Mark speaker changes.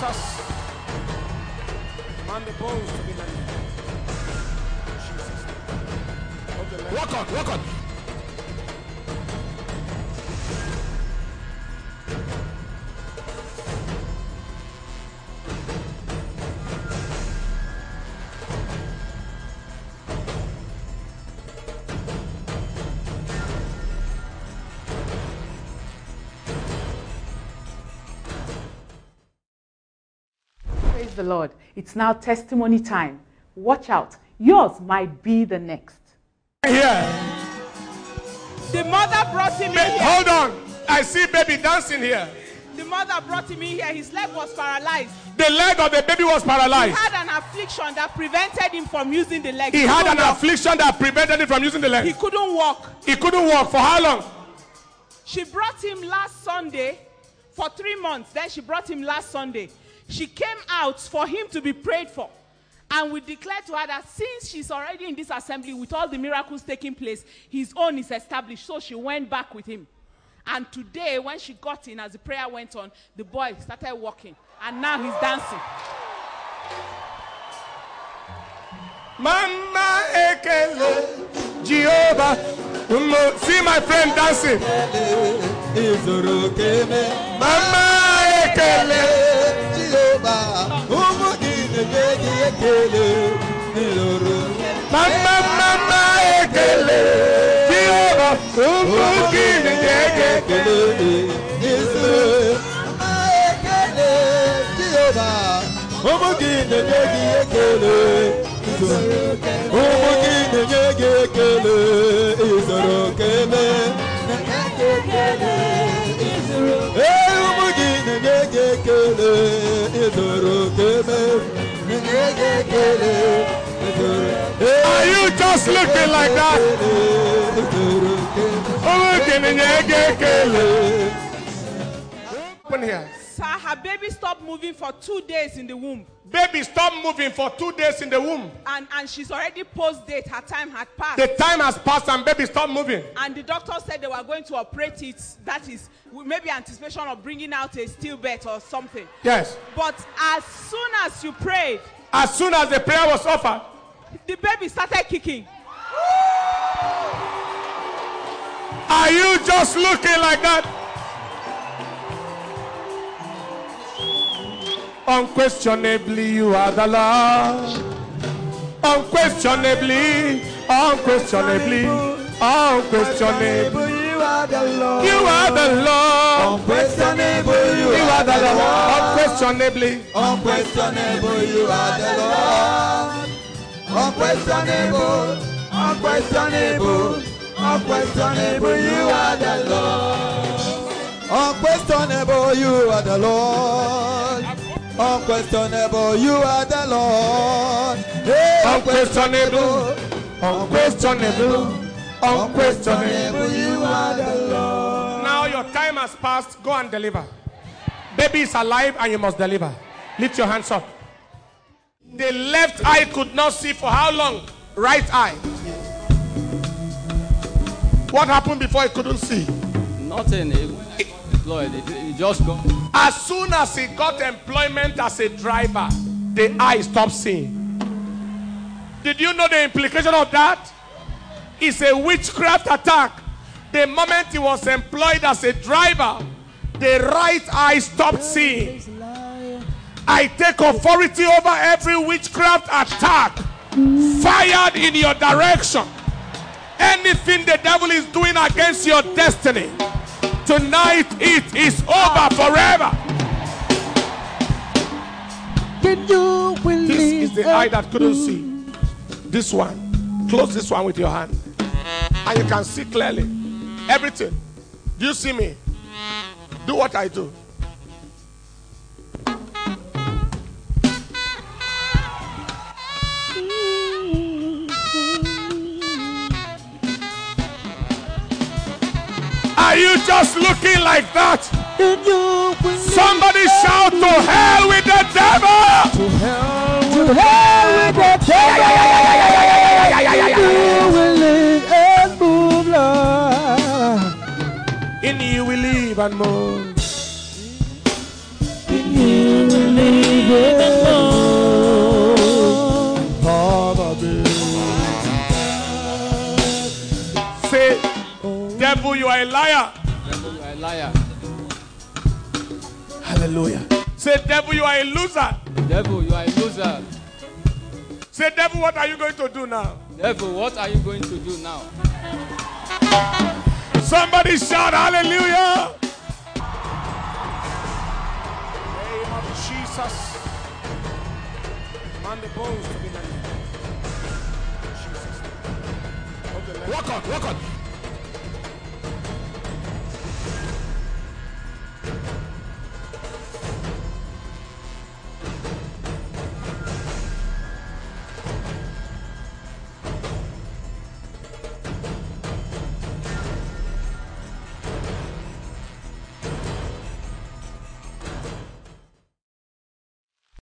Speaker 1: Jesus. Command the bones to be mended. Jesus.
Speaker 2: Walk on, walk on.
Speaker 3: The Lord. It's now testimony time. Watch out. Yours might be the next.
Speaker 1: Here.
Speaker 4: The mother brought him in
Speaker 1: Ba-
Speaker 4: here.
Speaker 1: hold on. I see baby dancing here.
Speaker 4: The mother brought him in here. His leg was paralyzed.
Speaker 1: The leg of the baby was paralyzed.
Speaker 4: He had an affliction that prevented him from using the leg.
Speaker 1: He had an
Speaker 4: walk.
Speaker 1: affliction that prevented him from using the leg.
Speaker 4: He couldn't walk.
Speaker 1: He couldn't walk for how long?
Speaker 4: She brought him last Sunday for three months. Then she brought him last Sunday. She came out for him to be prayed for. And we declared to her that since she's already in this assembly with all the miracles taking place, his own is established. So she went back with him. And today, when she got in, as the prayer went on, the boy started walking. And now he's dancing.
Speaker 1: Mama Ekele, Jehovah. See my friend dancing. Mama Ekele.
Speaker 5: N'iloro
Speaker 1: Mama Mama Ekele. Ekele.
Speaker 5: Mma ekele
Speaker 1: looking like that?
Speaker 5: Izuru keme
Speaker 1: Umu gị na-enye gị ekele. Open here.
Speaker 4: Sir, her baby stopped moving for two days in the womb.
Speaker 1: Baby, stop moving for two days in the womb.
Speaker 4: And, and she's already post date. Her time had passed.
Speaker 1: The time has passed and baby, stop moving.
Speaker 4: and the doctor said they were going to operate it. That is maybe anticipation of bringing out a stillbirth or something.
Speaker 1: Yes.
Speaker 4: But as soon as you prayed,
Speaker 1: As soon as the prayer was offered,
Speaker 4: the baby started kicking.
Speaker 1: Are you just looking like that? Unquestionably, you are the Lord. Unquestionably, unquestionably, unquestionably,
Speaker 5: You are the Lord.
Speaker 1: you are the Lord.
Speaker 5: Unquestionable, you
Speaker 1: You are the Lord. Unquestionably,
Speaker 5: Unquestionable, you are the Lord. Unquestionable, unquestionable, unquestionable, you are the Lord. Unquestionable, you are the Lord. Unquestionable, you are the Lord. Hey,
Speaker 1: unquestionable, unquestionable, unquestionable.
Speaker 5: unquestionable, you are the Lord.
Speaker 1: Now your time has passed. Go and deliver. Baby is alive and you must deliver. Lift your hands up. The left eye could not see for how long? Right eye. What happened before he couldn't see?
Speaker 6: Nothing. He, employed. He, just go.
Speaker 1: As soon as he got employment as a driver, the eye stopped seeing. Did you know the implication of that? It's a witchcraft attack. The moment he was employed as a driver, the right eye stopped seeing. I take authority over every witchcraft attack fired in your direction. Anything the devil is doing against your destiny, tonight it is over forever. This is the eye that couldn't see. This one. Close this one with your hand. And you can see clearly everything. Do you see me? Do what I do. You just looking like that? Somebody shout to hell with the devil!
Speaker 5: To hell with the devil. will live and.
Speaker 1: In you we live and move. Devil, you are a liar.
Speaker 6: Devil, you are a liar.
Speaker 1: Hallelujah. Say, devil, you are a loser.
Speaker 6: Devil, you are a loser.
Speaker 1: Say, devil, what are you going to do now?
Speaker 6: Devil, what are you going to do now?
Speaker 1: Somebody shout hallelujah.
Speaker 2: name of Jesus. Command the bones to be mended. Jesus.
Speaker 1: Walk on, walk on.